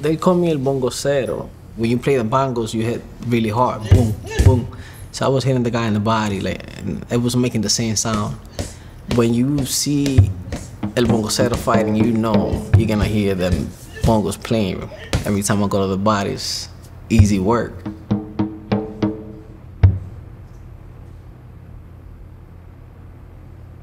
they call me el bongocero. When you play the bongos, you hit really hard, boom, boom. So I was hitting the guy in the body, like it was making the same sound. When you see el bongocero fighting, you know you're gonna hear them bongos playing. Every time I go to the body, it's easy work.